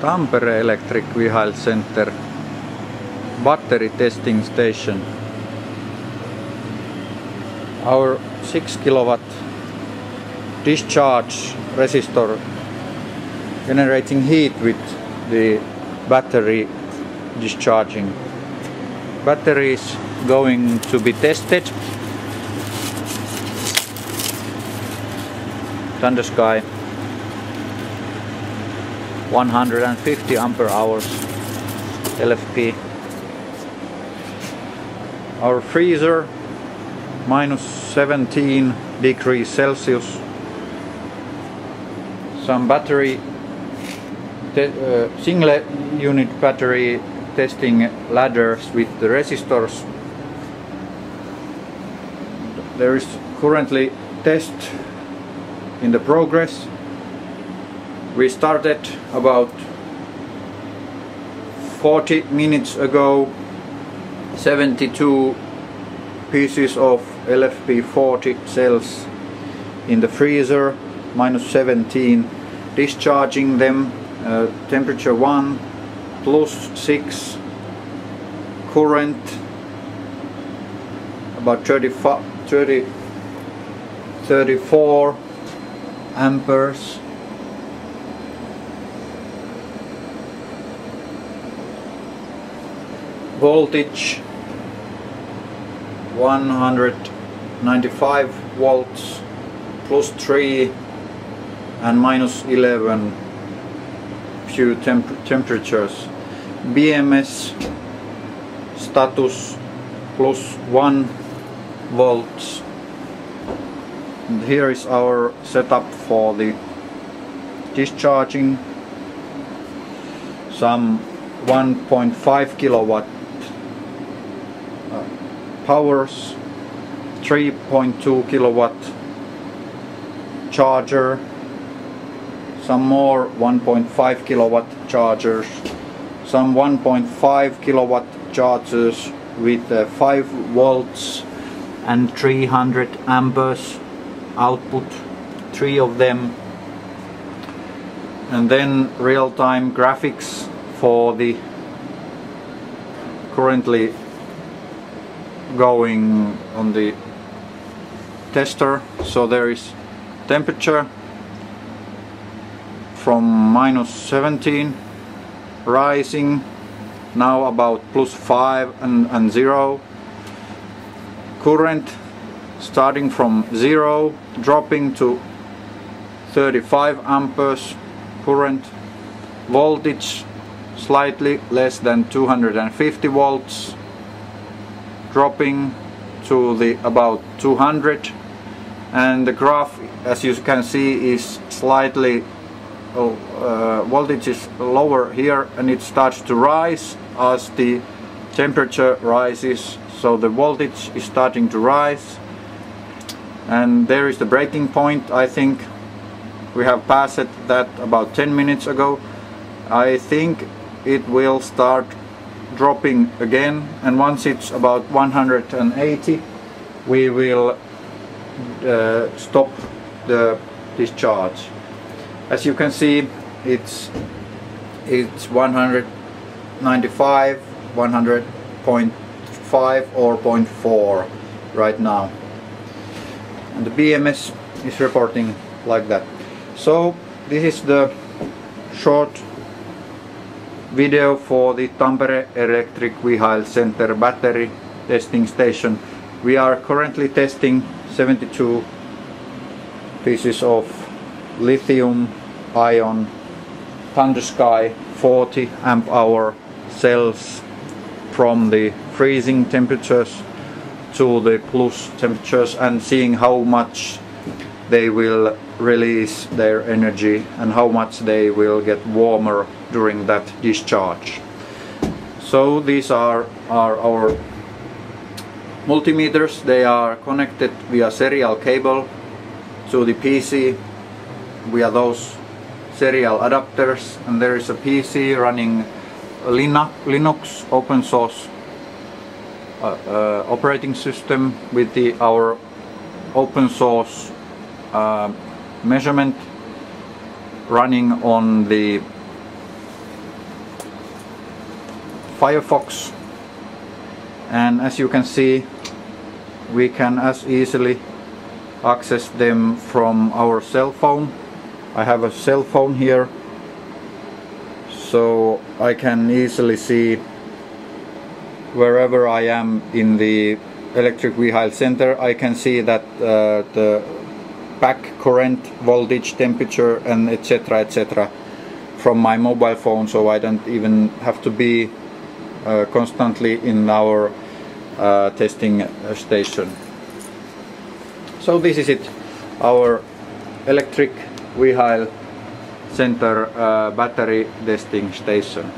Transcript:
Tampere Electric Vehicle Center battery testing station. Our 6 kilowatt discharge resistor generating heat with the battery discharging. Battery is going to be tested. Thunder Sky 150 ampere hours LFP our freezer minus 17 degrees Celsius. Some battery uh, single unit battery testing ladders with the resistors. There is currently test in the progress we started about 40 minutes ago 72 pieces of LFP40 cells in the freezer minus 17 discharging them uh, temperature 1 plus 6 current about 30, 30 34 amperes voltage 195 volts plus 3 and minus 11 few temp temperatures. BMS status plus 1 volts. And here is our setup for the discharging. Some 1.5 kilowatt powers 3.2 kilowatt charger some more 1.5 kilowatt chargers some 1.5 kilowatt chargers with uh, 5 volts and 300 amperes output three of them. And then real-time graphics for the currently going on the tester. So there is temperature from minus 17 rising now about plus 5 and, and 0 current starting from 0 dropping to 35 amperes. Current voltage slightly less than 250 volts dropping to the about 200 and the graph as you can see is slightly oh, uh, voltage is lower here and it starts to rise as the temperature rises. So the voltage is starting to rise. And there is the breaking point I think. We have passed that about 10 minutes ago. I think it will start dropping again and once it's about 180 we will uh, stop the discharge. As you can see it's it's 195 100.5 or 0.4 right now. And the BMS is reporting like that. So this is the short video for the Tampere Electric Vehicle Center battery testing station. We are currently testing 72 pieces of lithium ion Thunder Sky 40 amp hour cells from the freezing temperatures to the plus temperatures and seeing how much they will release their energy and how much they will get warmer during that discharge. So these are, are our multimeters. They are connected via serial cable to the PC via those serial adapters and there is a PC running Linux, open source uh, uh, operating system with the our open source uh, measurement running on the Firefox. And as you can see we can as easily access them from our cell phone. I have a cell phone here so I can easily see wherever I am in the electric vehicle center. I can see that uh, the back current voltage temperature and etc etc from my mobile phone so I don't even have to be constantly in our uh, testing station. So this is it. Our electric vehicle center uh, battery testing station